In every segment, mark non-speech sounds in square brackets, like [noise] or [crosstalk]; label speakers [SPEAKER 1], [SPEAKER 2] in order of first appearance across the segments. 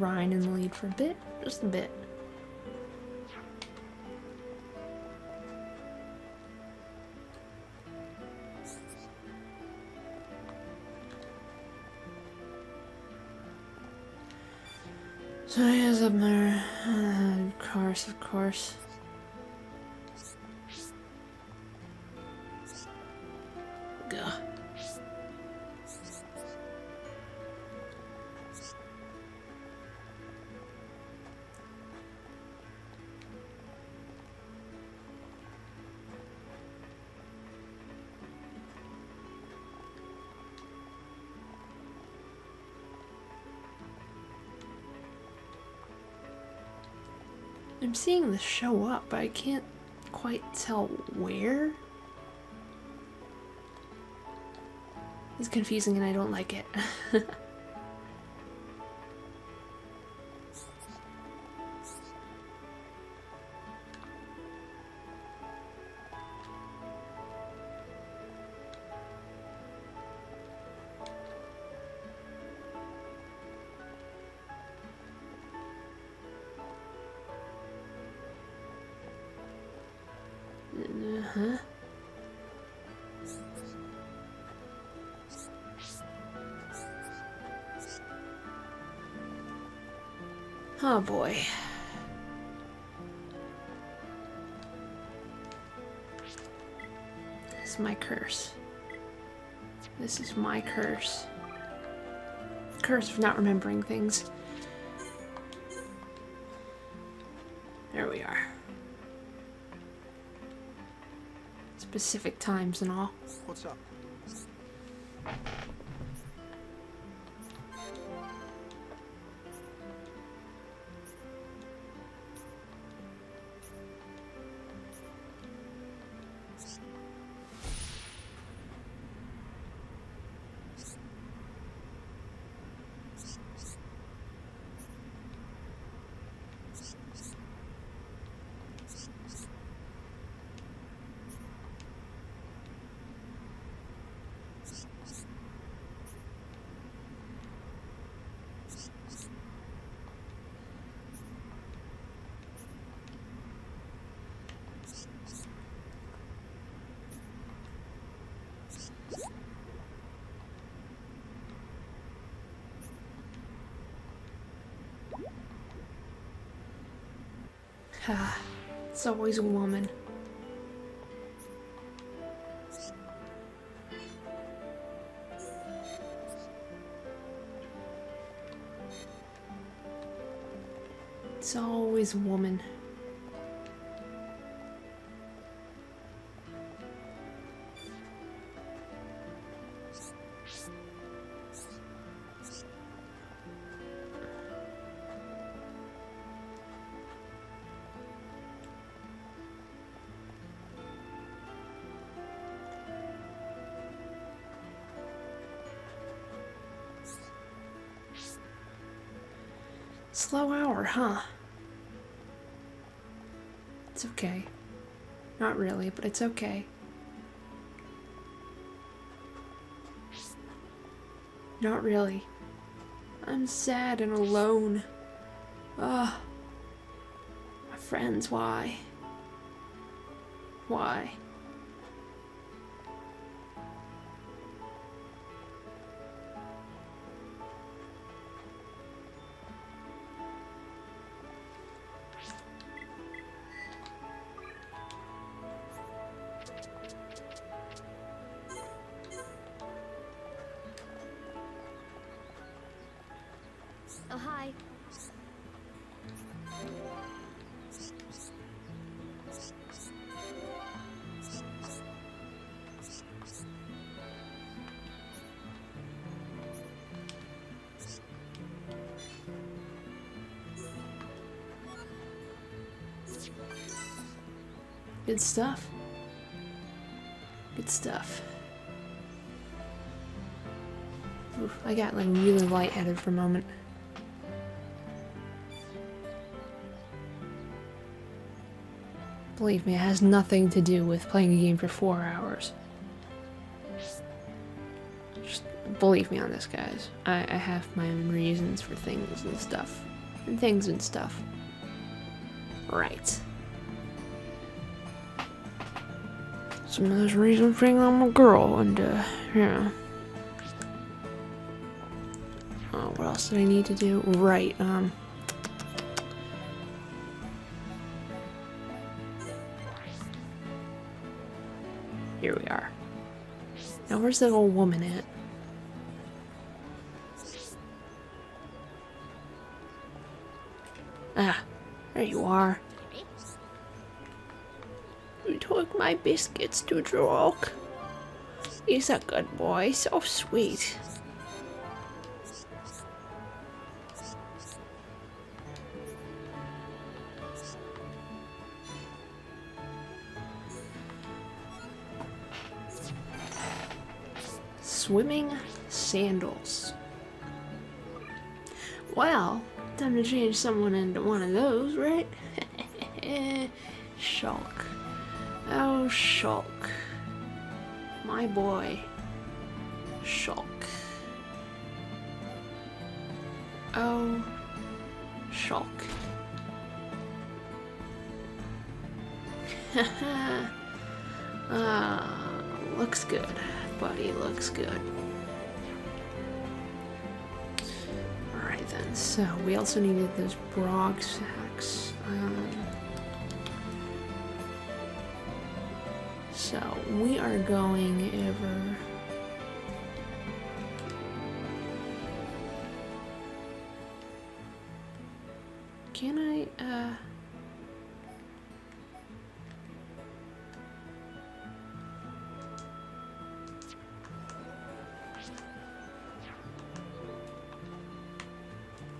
[SPEAKER 1] Ryan in the lead for a bit, just a bit. So he is up there. Uh, of course, of course. Seeing this show up, but I can't quite tell where. It's confusing and I don't like it. [laughs] Oh boy. This is my curse. This is my curse. Curse of not remembering things. There we are. Specific times and all.
[SPEAKER 2] What's up?
[SPEAKER 1] Ah, it's always a woman. It's always a woman. Slow hour, huh? It's okay. Not really, but it's okay. Not really. I'm sad and alone. Ugh. My friends, why? Why? Good stuff. Good stuff. Oof, I got like really lightheaded for a moment. Believe me, it has nothing to do with playing a game for four hours. Just believe me on this, guys. I, I have my own reasons for things and stuff. And things and stuff. Right. Some of those reasons being I'm a girl and, uh, yeah. Oh, what else did I need to do? Right, um... Here we are. Now where's that old woman at? Ah, there you are. Took my biscuits to Drock. He's a good boy, so sweet. Swimming sandals. Well, time to change someone into one of those, right? [laughs] Shulk. Oh, Shulk. My boy. Shulk. Oh, Shulk. [laughs] Ah, looks good buddy looks good. Alright then, so we also needed those Brog sacks. Um, so we are going over Can I, uh...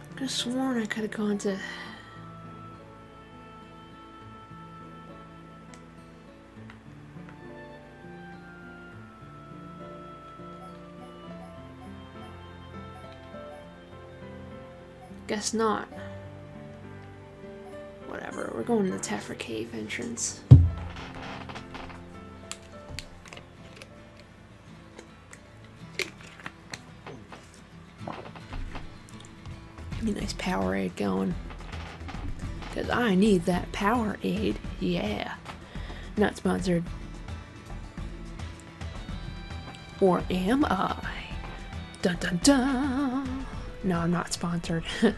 [SPEAKER 1] I could have sworn I could have gone to. Guess not. Whatever, we're going to the Tephra Cave entrance. Give me a nice going. Because I need that Powerade. Yeah. Not sponsored. Or am I? Dun dun dun. No, I'm not sponsored. [laughs]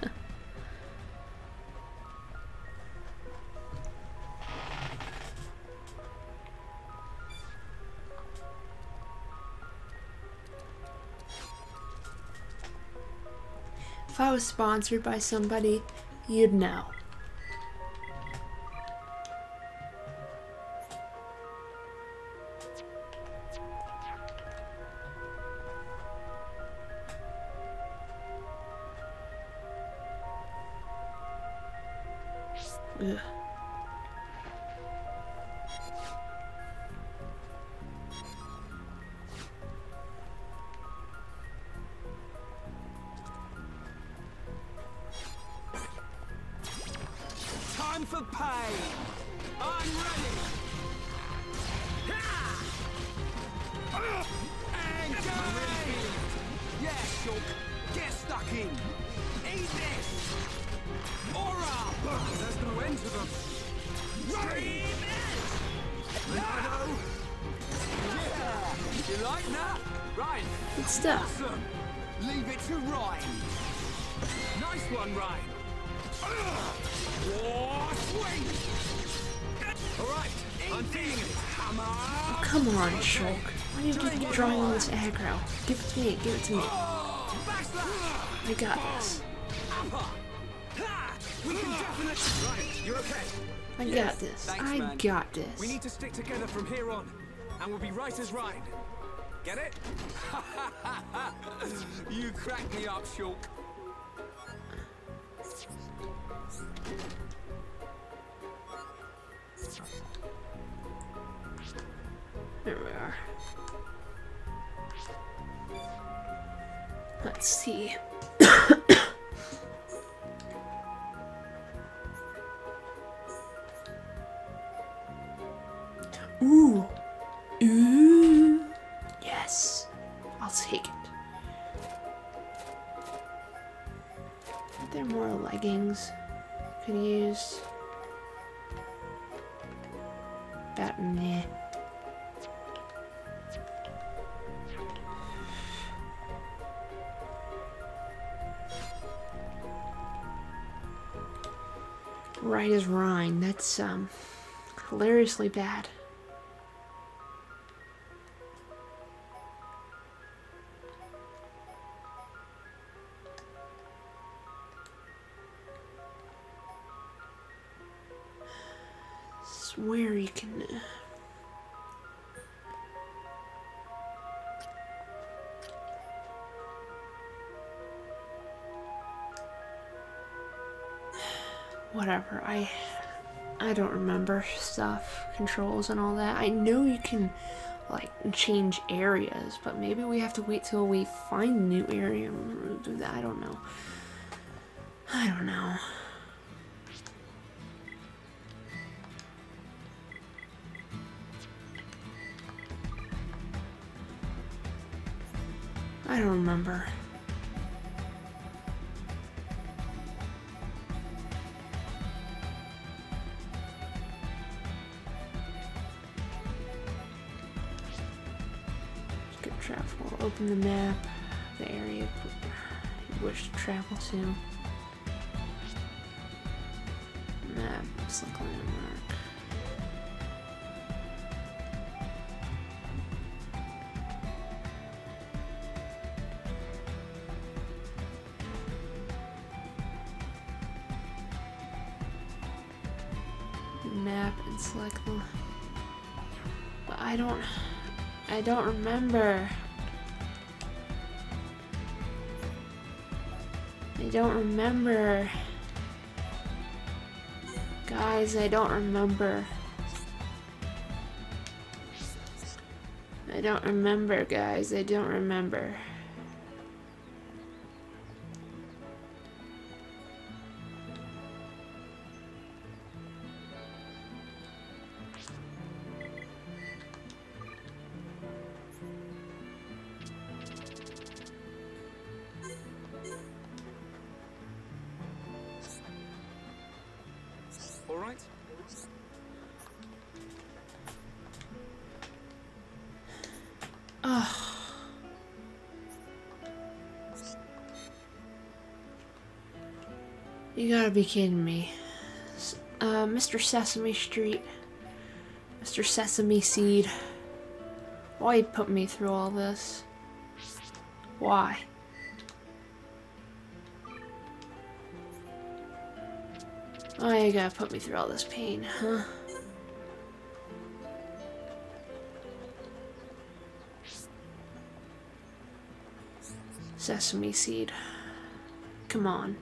[SPEAKER 1] If I was sponsored by somebody, you'd know.
[SPEAKER 2] There's no end to them. Scream it! Yeah! You like that? Right.
[SPEAKER 1] Good stuff.
[SPEAKER 2] Awesome. Leave it to Ryan. Nice one, Ryan. War swing. All right, I'm feeling it. Hammer.
[SPEAKER 1] Come on, oh, Shulk. Why do you keep drawing on this aggro? Give it to me, give it to me.
[SPEAKER 2] Oh, Backslash.
[SPEAKER 1] I got this.
[SPEAKER 2] Upper. Ha! We can definitely. Right, you're okay.
[SPEAKER 1] I got this.
[SPEAKER 2] Thanks,
[SPEAKER 1] I
[SPEAKER 2] man.
[SPEAKER 1] got this.
[SPEAKER 2] We need to stick together from here on, and we'll be right as right. Get it? [laughs] you crack me up, Shulk.
[SPEAKER 1] There we are. Let's see. [coughs] [coughs] Ooh. Ooh. Yes. I'll take it. Are there more leggings I could use? That meh. Right as Rhine. That's um hilariously bad. Whatever. I I don't remember stuff, controls and all that. I know you can like change areas, but maybe we have to wait till we find new area do that. I don't know. I don't know. I don't remember. Open the map. The area you wish to travel to. Map. Select landmark. Map and select the. But I don't. I don't remember. Don't remember. Guys, I don't remember. I don't remember, guys. I don't remember. You gotta be kidding me. Uh, Mr. Sesame Street. Mr. Sesame Seed. Why you put me through all this? Why? Why you gotta put me through all this pain, huh? Sesame Seed. Come on.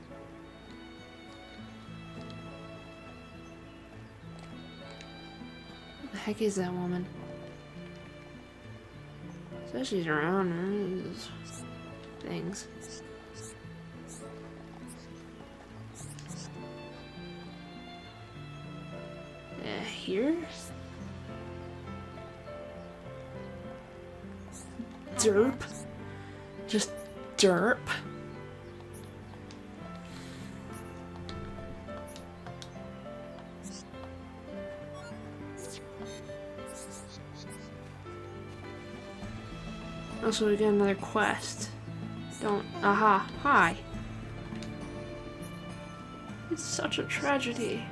[SPEAKER 1] Heck is that woman? So she's around things. Uh, here? Derp? Just derp? Oh, also, we get another quest. Don't. Aha. Hi. It's such a tragedy.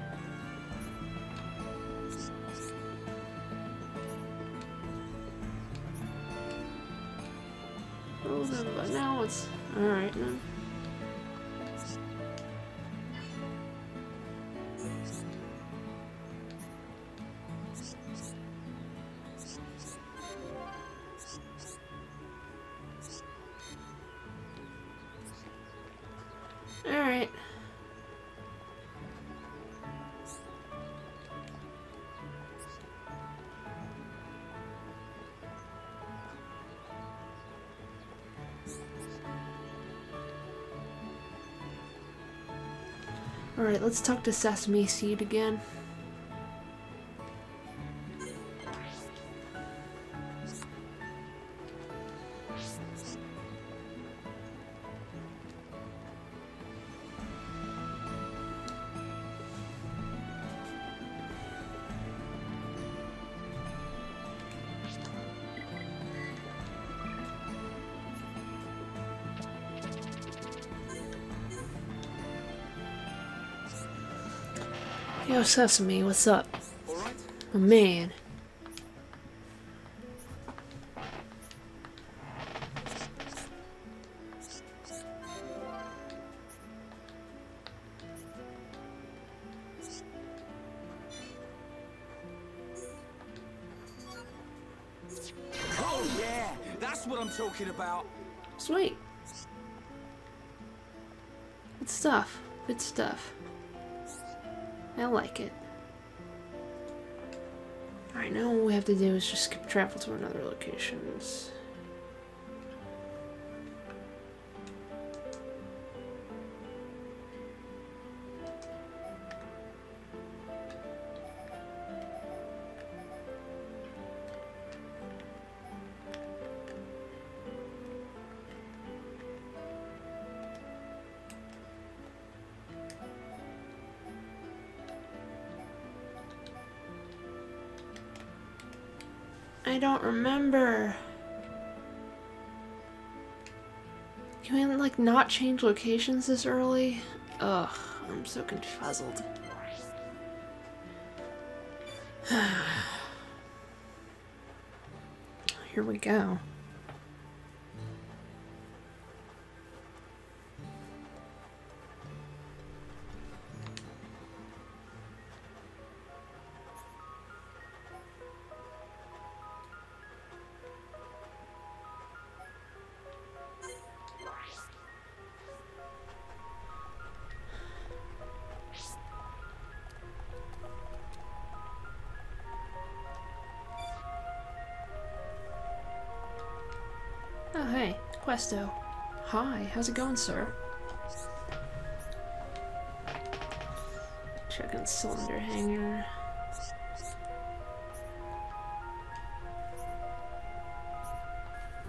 [SPEAKER 1] Alright, let's talk to Sesame Seed again. Sesame, what's up?
[SPEAKER 2] All right.
[SPEAKER 1] Oh, man.
[SPEAKER 2] Oh yeah, that's what I'm talking about.
[SPEAKER 1] Sweet. Good stuff. Good stuff. I like it. Alright, now all we have to do is just skip travel to another locations. I don't remember. Can we like not change locations this early? Ugh, I'm so confuzzled. [sighs] Here we go. Questo. Hi, how's it going, sir? Checking cylinder hanger.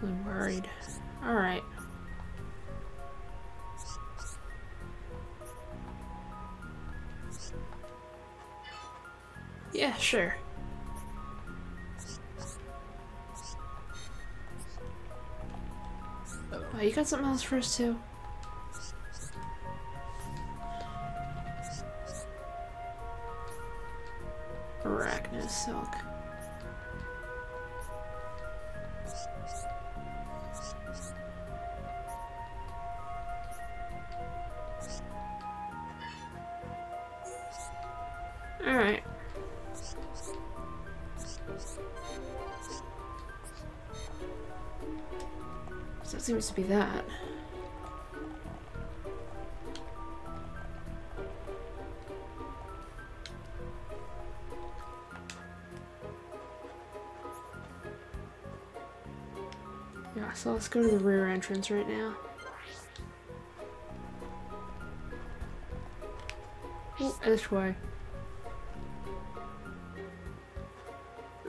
[SPEAKER 1] I'm worried. Alright. Yeah, sure. Oh, you got something else for us too? Arachnid silk. Be that. Yeah, so let's go to the rear entrance right now. Oh, this way.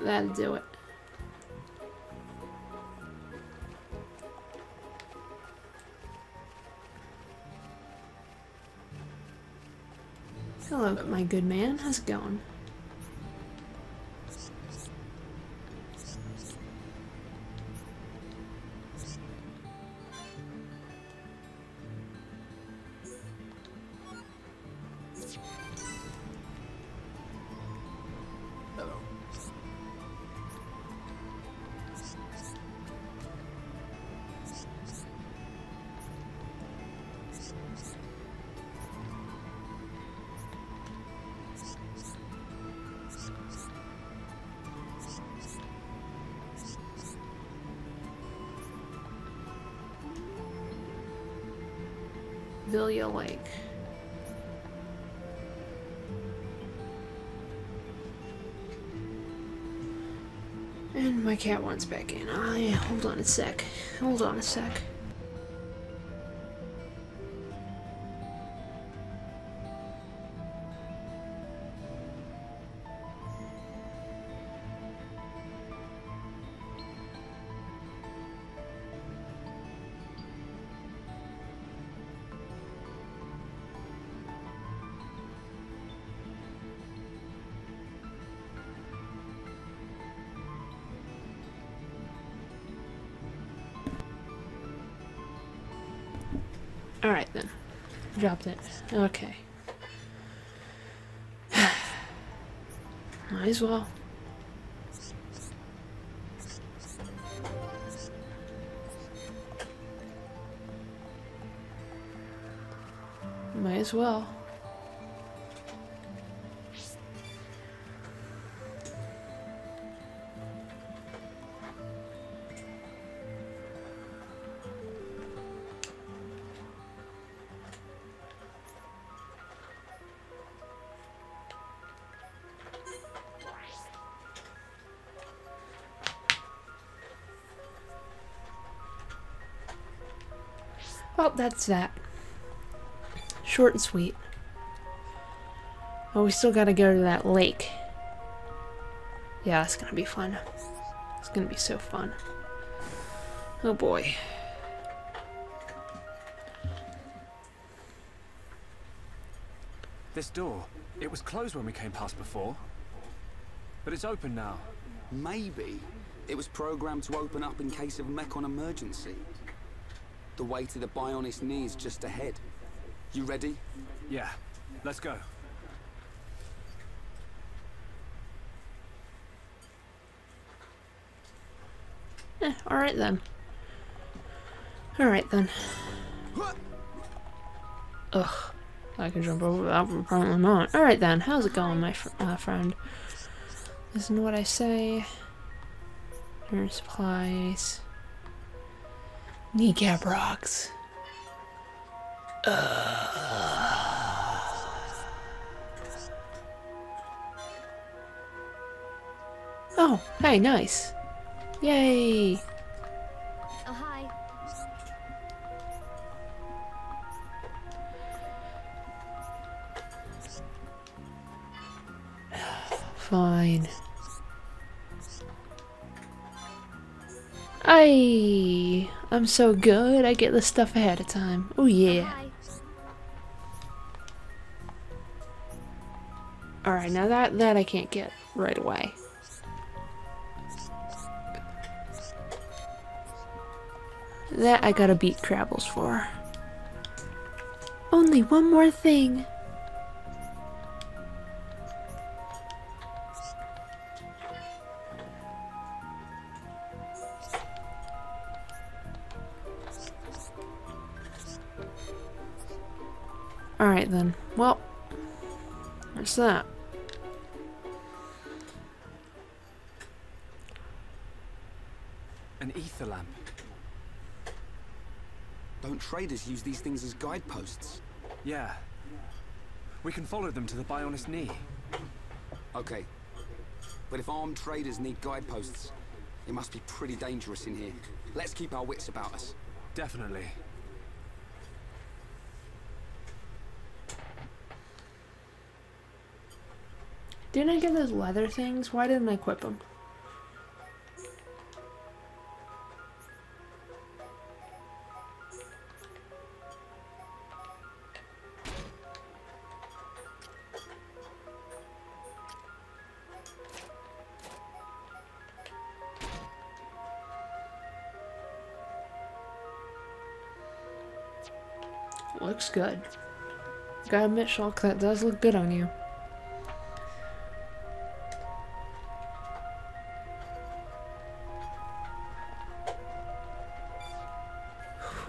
[SPEAKER 1] That'll do it. Hello, my good man. How's it going? Cat wants back in. I hold on a sec. Hold on a sec. Alright then. Dropped it. Okay. Might as well. Might as well. Well, that's that. Short and sweet. Oh, we still gotta go to that lake. Yeah, it's gonna be fun. It's gonna be so fun. Oh boy.
[SPEAKER 2] This door, it was closed when we came past before. But it's open now.
[SPEAKER 3] Maybe it was programmed to open up in case of Mechon emergency. The way to the Bionis knee is just ahead. You ready?
[SPEAKER 2] Yeah, let's go.
[SPEAKER 1] Eh, alright then. Alright then. Ugh. I can jump over that, but apparently not. Alright then, how's it going, my fr uh, friend? Listen to what I say. Turn supplies. Kneecap rocks. Uh. Oh, hey, nice. Yay! I'm so good. I get the stuff ahead of time. Oh yeah. All right, now that that I can't get right away. That I gotta beat Krabbles for. Only one more thing. Alright then. Well, there's that.
[SPEAKER 2] An ether lamp.
[SPEAKER 3] Don't traders use these things as guideposts?
[SPEAKER 2] Yeah. We can follow them to the Bionis knee.
[SPEAKER 3] Okay. But if armed traders need guideposts, it must be pretty dangerous in here. Let's keep our wits about us.
[SPEAKER 2] Definitely.
[SPEAKER 1] Didn't I get those leather things? Why didn't I equip them? Looks good. Gotta admit, Shulk, that does look good on you.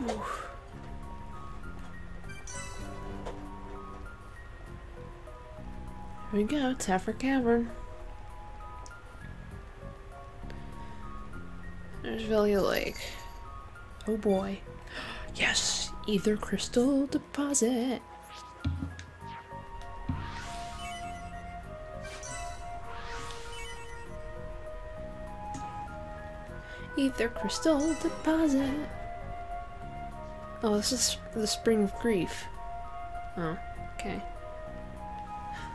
[SPEAKER 1] Here we go, Tephra Cavern. There's Velia Lake. Oh boy. [gasps] Yes, ether crystal deposit. Ether crystal deposit. Oh, this is the spring of grief. Oh, okay.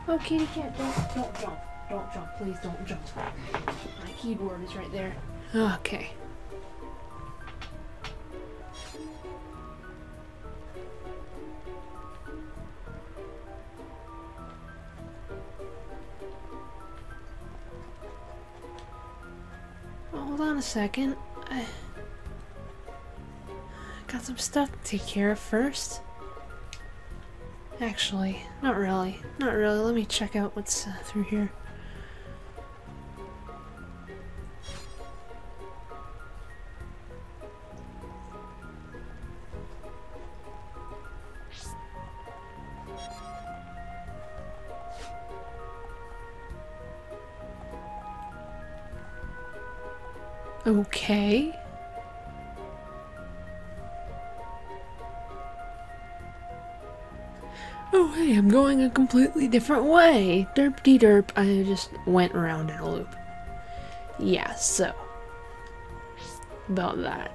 [SPEAKER 1] Oh, kitty cat, don't, don't jump. Don't jump, please don't jump. My keyboard is right there. Oh, okay. Oh, hold on a second. I some stuff to take care of first. Actually, not really. Not really. Let me check out what's uh, through here. A completely different way. Derp de derp. I just went around in a loop. Yeah, so. About that.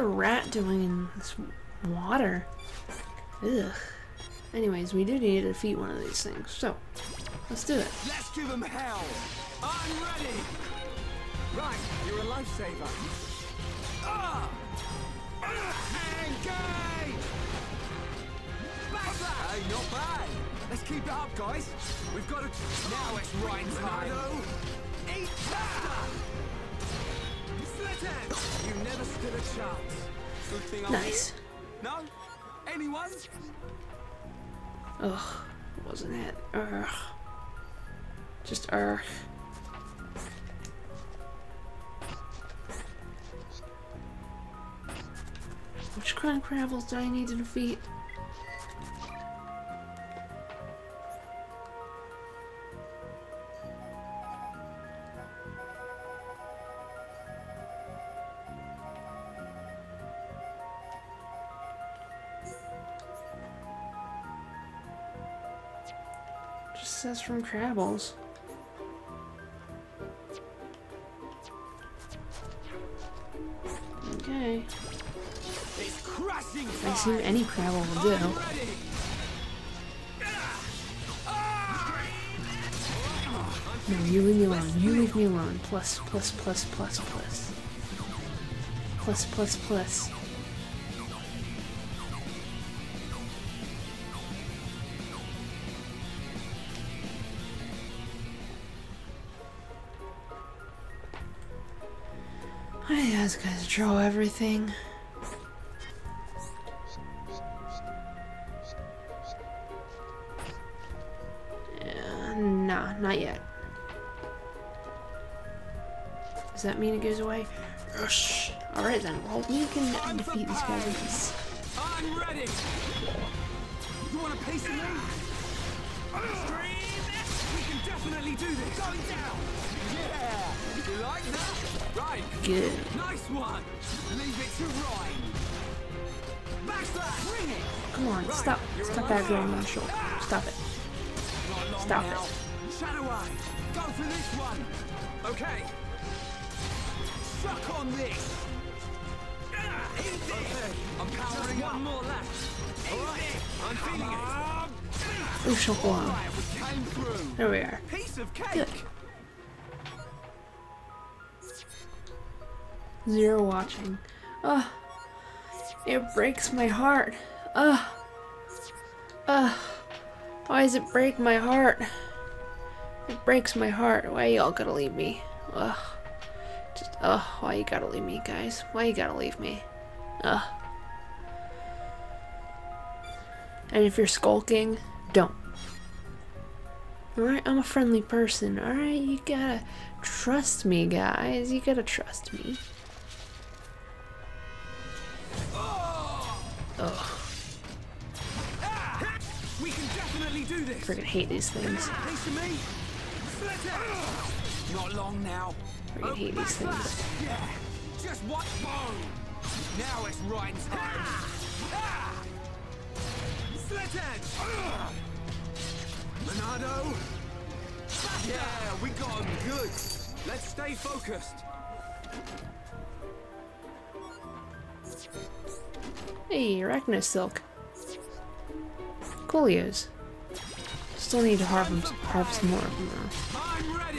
[SPEAKER 1] A rat doing in this water? Ugh. Anyways, we do need to defeat one of these things, so let's do it.
[SPEAKER 2] Let's give them hell. I'm ready. Right, you're a lifesaver. Ah! Engage! Backslash! Hey, not bad. Let's keep it up, guys. We've got to... Now it's right time. Eat that!
[SPEAKER 1] Nice.
[SPEAKER 2] No? Anyone?
[SPEAKER 1] Ugh, wasn't it? Ugh. Just ugh. Which chronic ravels do I need to defeat? Says from Krabbles. Okay. I assume any Krabble will do. No, you leave me alone. You leave me alone. Plus, plus, plus, plus, plus. Plus, plus, plus. Guys draw everything. Uh, nah, not yet. Does that mean it goes away? Ush. Alright then, well we can defeat these guys with this.
[SPEAKER 2] I'm ready. You want a piece of definitely do this. Going down. Yeah. You like that? Right.
[SPEAKER 1] Good.
[SPEAKER 2] Nice one. Leave it to Ryan. Backslash. Bring it.
[SPEAKER 1] Come on, stop. Stop that on my shoulder. Stop it. Stop
[SPEAKER 2] now.
[SPEAKER 1] it.
[SPEAKER 2] Shadow Eye. Go for this one. Okay. Suck on this. Ah, Eat this. Okay. I'm powering one more left. All right. I'm feeling it.
[SPEAKER 1] Ooh, chocolat.
[SPEAKER 2] Right, we came through.
[SPEAKER 1] There we are.
[SPEAKER 2] Piece of cake.
[SPEAKER 1] Good. Zero watching. Ugh. It breaks my heart. Ugh. Ugh. Why does it break my heart? It breaks my heart. Why y'all gotta leave me? Ugh. Just, ugh. Why you gotta leave me, guys? Why you gotta leave me? Ugh. And if you're skulking, don't. Alright, I'm a friendly person. Alright, you gotta trust me, guys. You gotta trust me. Ugh,
[SPEAKER 2] We can definitely do this.
[SPEAKER 1] freaking hate these things.
[SPEAKER 2] Piece of me. Split it. Not long now.
[SPEAKER 1] Freaking hate these things.
[SPEAKER 2] Yeah. Just one bone. Now it's right time. Slit edge. Monado. Yeah, we got him good. Let's stay focused.
[SPEAKER 1] Hey, Arachno Silk. Coolios. Still need to harvest, harvest more of them though.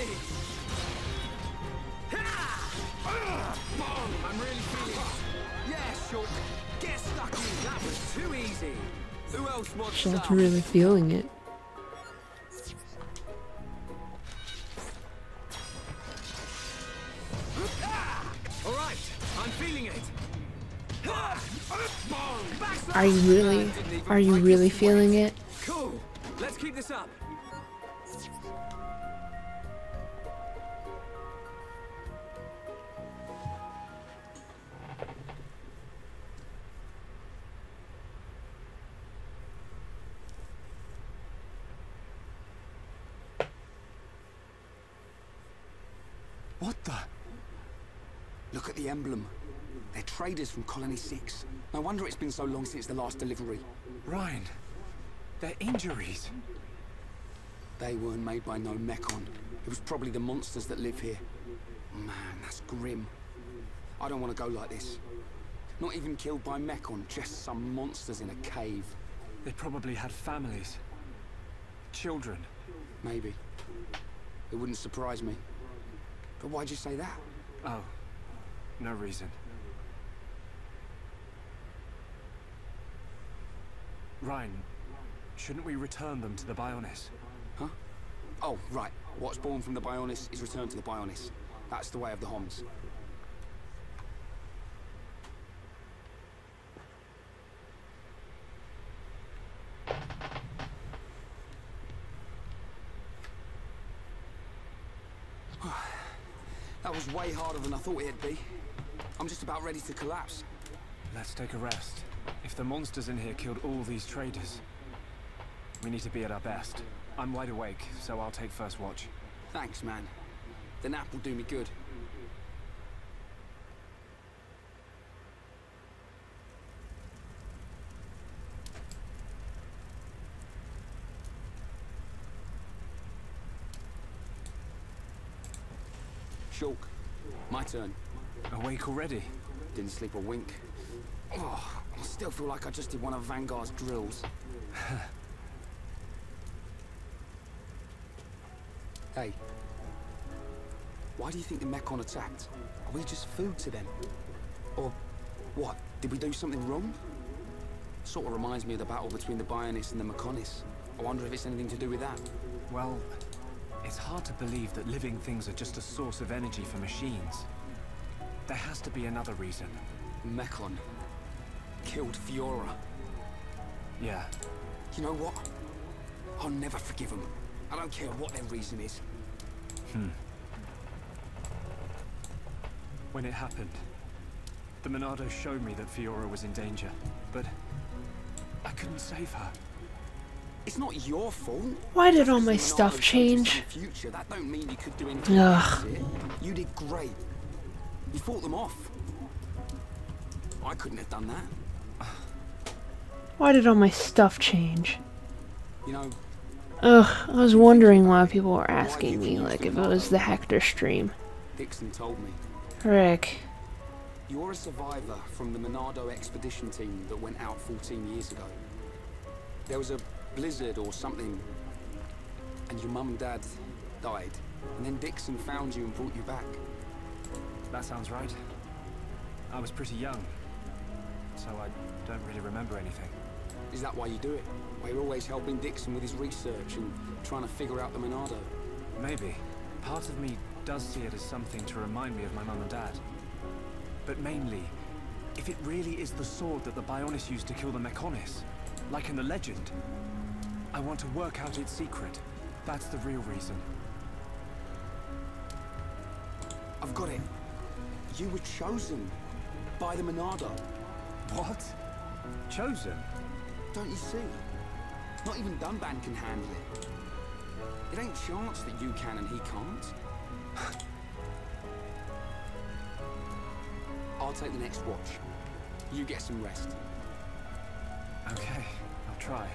[SPEAKER 2] It. Ha! feeling it.
[SPEAKER 1] Are you really, are you really feeling it?
[SPEAKER 2] Cool. Let's keep this up.
[SPEAKER 3] What the? Look at the emblem. They're traders from Colony 6. No wonder it's been so long since the last delivery.
[SPEAKER 2] Reyn, their injuries.
[SPEAKER 3] They weren't made by no Mechon. It was probably the monsters that live here. Man, that's grim. I don't want to go like this. Not even killed by Mechon, just some monsters in a cave.
[SPEAKER 2] They probably had families. Children.
[SPEAKER 3] Maybe. It wouldn't surprise me. But why'd you say that?
[SPEAKER 2] Oh, no reason. Reyn, shouldn't we return them to the Bionis?
[SPEAKER 3] Huh? Oh, right. What's born from the Bionis is returned to the Bionis. That's the way of the Homs. That was way harder than I thought it'd be. I'm just about ready to collapse.
[SPEAKER 2] Let's take a rest. If the monsters in here killed all these traders, we need to be at our best. I'm wide awake, so I'll take first watch.
[SPEAKER 3] Thanks, man. The nap will do me good. Shulk, my turn.
[SPEAKER 2] Awake already?
[SPEAKER 3] Didn't sleep a wink. Oh, I still feel like I just did one of Vangarre's drills. [sighs] hey. Why do you think the Mechon attacked? Are we just food to them? Or what? Did we do something wrong? Sort of reminds me of the battle between the Bionis and the Mechonis. I wonder if it's anything to do with that.
[SPEAKER 2] Well, it's hard to believe that living things are just a source of energy for machines. There has to be another reason.
[SPEAKER 3] Mechon killed Fiora.
[SPEAKER 2] Yeah,
[SPEAKER 3] You know what? I'll never forgive them. I don't care what their reason is. Hmm.
[SPEAKER 2] When it happened, the Monado showed me that Fiora was in danger, but I couldn't save her.
[SPEAKER 3] It's not your fault.
[SPEAKER 1] Why did all my stuff change?
[SPEAKER 3] Future. That don't mean you could do
[SPEAKER 1] Ugh.
[SPEAKER 3] You did great. You fought them off. I couldn't have done that.
[SPEAKER 1] Why did all my stuff change?
[SPEAKER 3] You know,
[SPEAKER 1] Ugh, I was wondering why people were asking me, like, if it was the Hector stream.
[SPEAKER 3] Dixon told me.
[SPEAKER 1] Rick.
[SPEAKER 3] You're a survivor from the Monado expedition team that went out 14 years ago. There was a blizzard or something, and your mum and dad died. And then Dixon found you and brought you back.
[SPEAKER 2] That sounds right. I was pretty young, so I don't really remember anything.
[SPEAKER 3] Is that why you do it? Why you're always helping Dixon with his research and trying to figure out the Monado?
[SPEAKER 2] Maybe. Part of me does see it as something to remind me of my mum and dad. But mainly, if it really is the sword that the Bionis used to kill the Mechonis, like in the legend, I want to work out its secret. That's the real reason.
[SPEAKER 3] I've got it. You were chosen by the Monado.
[SPEAKER 2] What? Chosen?
[SPEAKER 3] Don't you see? Not even Dunban can handle it. It ain't chance that you can and he can't. [laughs] I'll take the next watch. You get some rest.
[SPEAKER 2] Okay, I'll try.